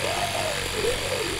Yeah.